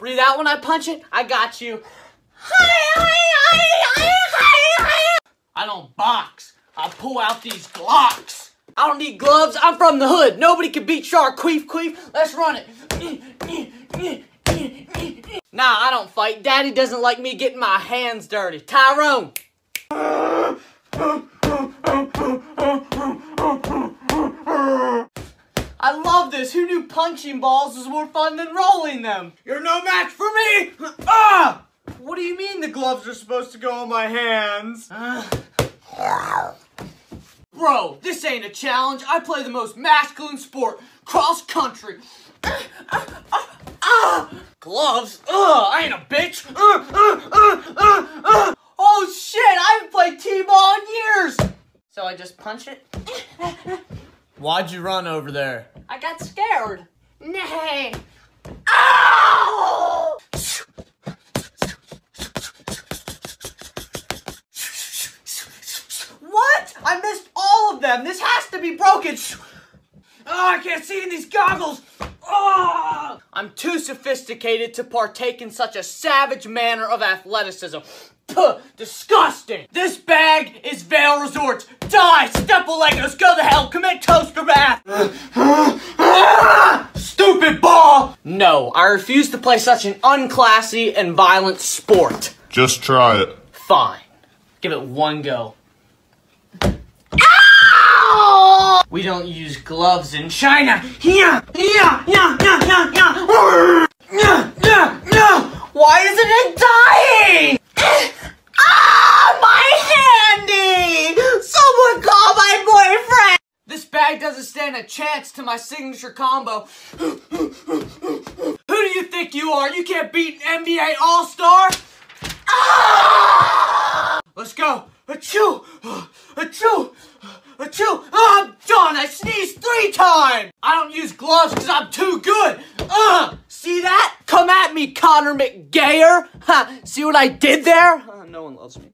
Breathe out when I punch it. I got you. I don't box. I pull out these Glocks. I don't need gloves. I'm from the hood. Nobody can beat Shark. Queef, queef. Let's run it. Nah, I don't fight. Daddy doesn't like me getting my hands dirty. Tyrone. I love this. Who knew punching balls was more fun than rolling them? You're no match for me! Ah! What do you mean the gloves are supposed to go on my hands? Bro, this ain't a challenge. I play the most masculine sport, cross country. Gloves? Ugh, I ain't a bitch. Oh shit, I haven't played T-ball in years. So I just punch it? Why'd you run over there? I got scared. Nay. Ow! What? I missed all of them. This has to be broken. Oh, I can't see in these goggles. Oh! I'm too sophisticated to partake in such a savage manner of athleticism. Puh, disgusting! This bag is Vail Resorts. Die, Stepple Legos, go to hell, commit toaster bath! No, I refuse to play such an unclassy and violent sport. Just try it. Fine. Give it one go. Ow! We don't use gloves in China. Yeah, yeah, yeah, yeah, yeah, yeah. Yeah, yeah, yeah. Why isn't it dying? ah, my handy! Someone call my boyfriend! Bag doesn't stand a chance to my signature combo. Who do you think you are? You can't beat an NBA All-Star? Ah! Let's go. Achoo! Achoo! Achoo! Oh, I'm done! I sneezed three times! I don't use gloves because I'm too good! Uh, see that? Come at me, Connor McGayer! Ha, see what I did there? Uh, no one loves me.